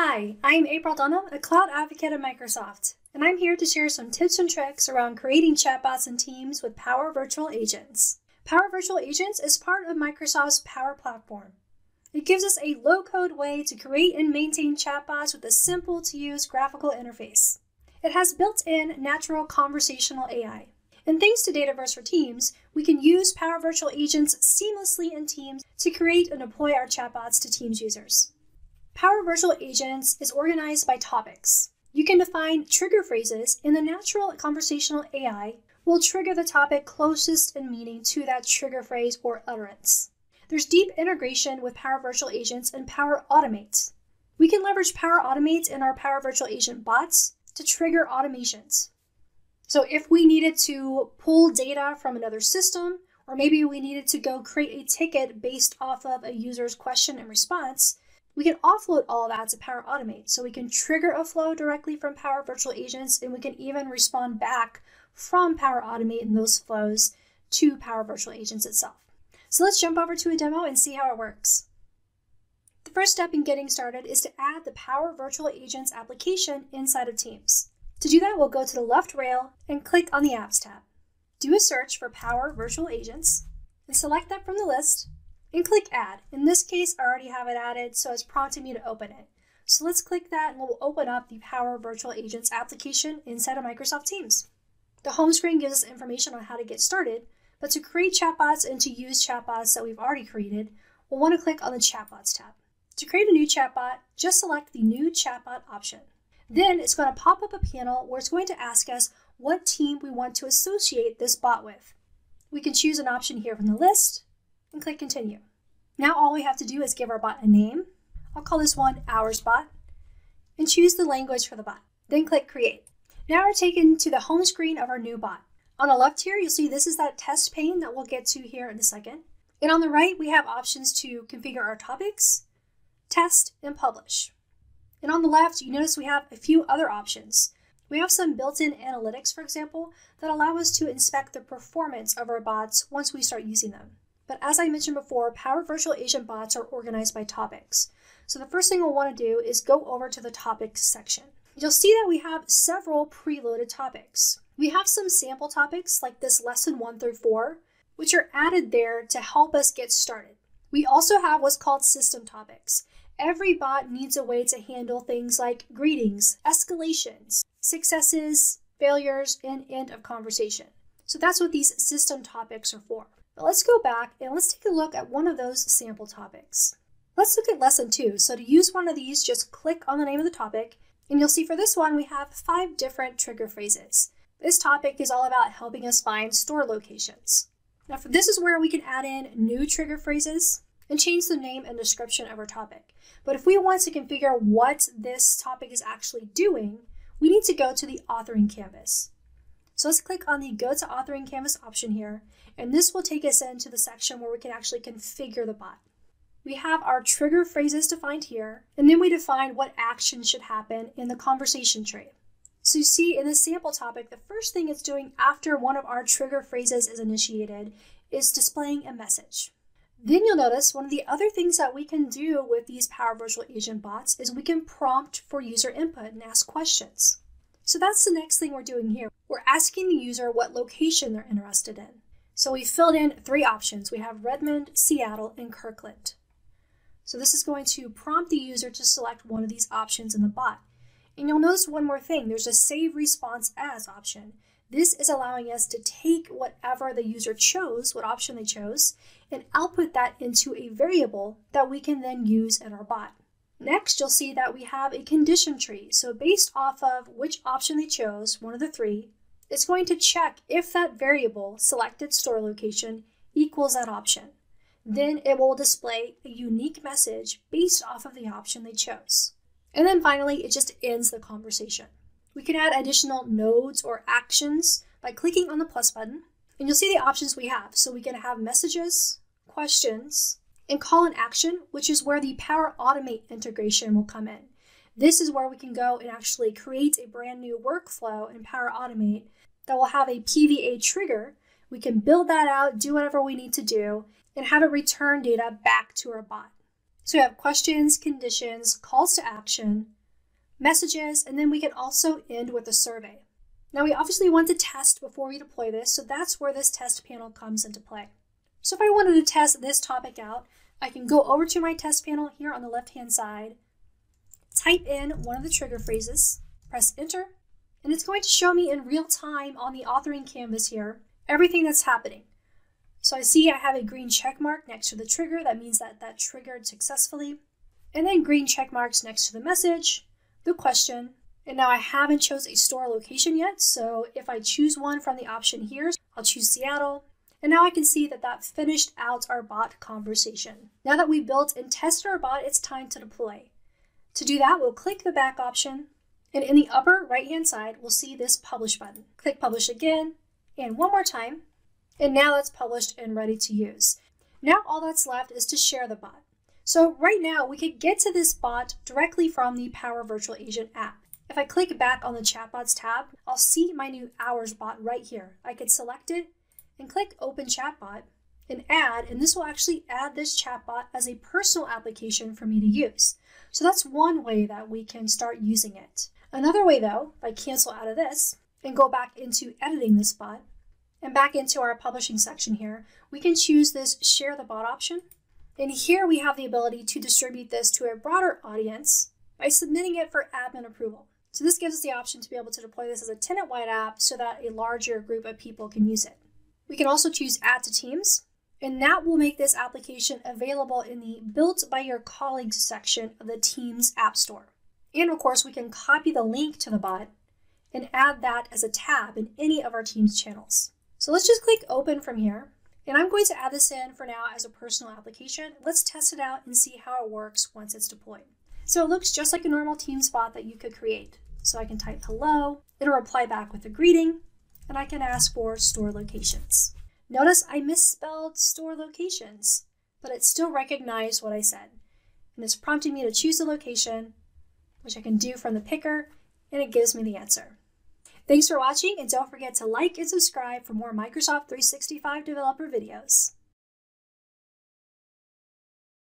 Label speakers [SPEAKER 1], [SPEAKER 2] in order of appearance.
[SPEAKER 1] Hi, I'm April Dunnam, a cloud advocate at Microsoft, and I'm here to share some tips and tricks around creating chatbots and teams with Power Virtual Agents. Power Virtual Agents is part of Microsoft's Power Platform. It gives us a low code way to create and maintain chatbots with a simple to use graphical interface. It has built in natural conversational AI. And thanks to Dataverse for Teams, we can use Power Virtual Agents seamlessly in Teams to create and deploy our chatbots to Teams users. Power Virtual Agents is organized by topics. You can define trigger phrases, and the natural conversational AI will trigger the topic closest in meaning to that trigger phrase or utterance. There's deep integration with Power Virtual Agents and Power Automate. We can leverage Power Automate in our Power Virtual Agent bots to trigger automations. So if we needed to pull data from another system, or maybe we needed to go create a ticket based off of a user's question and response, we can offload all of that to Power Automate. So we can trigger a flow directly from Power Virtual Agents, and we can even respond back from Power Automate in those flows to Power Virtual Agents itself. So let's jump over to a demo and see how it works. The first step in getting started is to add the Power Virtual Agents application inside of Teams. To do that, we'll go to the left rail and click on the Apps tab. Do a search for Power Virtual Agents and select that from the list and click Add. In this case, I already have it added, so it's prompting me to open it. So let's click that and we'll open up the Power Virtual Agents application inside of Microsoft Teams. The home screen gives us information on how to get started, but to create chatbots and to use chatbots that we've already created, we'll want to click on the Chatbots tab. To create a new chatbot, just select the New Chatbot option. Then it's going to pop up a panel where it's going to ask us what team we want to associate this bot with. We can choose an option here from the list, and click continue. Now all we have to do is give our bot a name. I'll call this one hours bot and choose the language for the bot. Then click create. Now we're taken to the home screen of our new bot. On the left here, you'll see this is that test pane that we'll get to here in a second. And on the right, we have options to configure our topics, test, and publish. And on the left, you notice we have a few other options. We have some built-in analytics, for example, that allow us to inspect the performance of our bots once we start using them. But as I mentioned before, Power Virtual Agent bots are organized by topics. So the first thing we'll want to do is go over to the topics section. You'll see that we have several preloaded topics. We have some sample topics like this lesson one through four, which are added there to help us get started. We also have what's called system topics. Every bot needs a way to handle things like greetings, escalations, successes, failures, and end of conversation. So that's what these system topics are for. But let's go back and let's take a look at one of those sample topics. Let's look at lesson two. So to use one of these, just click on the name of the topic, and you'll see for this one, we have five different trigger phrases. This topic is all about helping us find store locations. Now, for this is where we can add in new trigger phrases and change the name and description of our topic. But if we want to configure what this topic is actually doing, we need to go to the authoring canvas. So let's click on the Go to Authoring Canvas option here, and this will take us into the section where we can actually configure the bot. We have our trigger phrases defined here, and then we define what action should happen in the conversation tree. So you see in this sample topic, the first thing it's doing after one of our trigger phrases is initiated is displaying a message. Then you'll notice one of the other things that we can do with these Power Virtual Agent bots is we can prompt for user input and ask questions. So that's the next thing we're doing here. We're asking the user what location they're interested in. So we filled in three options. We have Redmond, Seattle, and Kirkland. So this is going to prompt the user to select one of these options in the bot. And you'll notice one more thing. There's a save response as option. This is allowing us to take whatever the user chose, what option they chose, and output that into a variable that we can then use in our bot. Next, you'll see that we have a condition tree. So based off of which option they chose, one of the three, it's going to check if that variable, selected store location, equals that option. Then it will display a unique message based off of the option they chose. And then finally, it just ends the conversation. We can add additional nodes or actions by clicking on the plus button, and you'll see the options we have. So we can have messages, questions, and call an action, which is where the Power Automate integration will come in. This is where we can go and actually create a brand new workflow in Power Automate that will have a PVA trigger. We can build that out, do whatever we need to do, and have it return data back to our bot. So we have questions, conditions, calls to action, messages, and then we can also end with a survey. Now we obviously want to test before we deploy this, so that's where this test panel comes into play. So if I wanted to test this topic out, I can go over to my test panel here on the left-hand side, type in one of the trigger phrases, press enter, and it's going to show me in real time on the authoring canvas here everything that's happening. So I see I have a green check mark next to the trigger. That means that that triggered successfully. And then green check marks next to the message, the question, and now I haven't chose a store location yet, so if I choose one from the option here, I'll choose Seattle. And now I can see that that finished out our bot conversation. Now that we built and tested our bot, it's time to deploy. To do that, we'll click the back option, and in the upper right-hand side, we'll see this publish button. Click publish again, and one more time, and now it's published and ready to use. Now all that's left is to share the bot. So right now, we could get to this bot directly from the Power Virtual Agent app. If I click back on the chatbots tab, I'll see my new hours bot right here. I could select it and click open chatbot and add, and this will actually add this chatbot as a personal application for me to use. So that's one way that we can start using it. Another way though, if I cancel out of this and go back into editing this bot and back into our publishing section here, we can choose this share the bot option. And here we have the ability to distribute this to a broader audience by submitting it for admin approval. So this gives us the option to be able to deploy this as a tenant-wide app so that a larger group of people can use it. We can also choose Add to Teams, and that will make this application available in the Built by Your Colleagues section of the Teams App Store. And of course, we can copy the link to the bot and add that as a tab in any of our Teams channels. So let's just click Open from here. And I'm going to add this in for now as a personal application. Let's test it out and see how it works once it's deployed. So it looks just like a normal Teams bot that you could create. So I can type hello, it'll reply back with a greeting, and I can ask for store locations. Notice I misspelled store locations, but it still recognized what I said. And it's prompting me to choose a location, which I can do from the picker, and it gives me the answer. Thanks for watching, and don't forget to like and subscribe for more Microsoft 365 developer videos.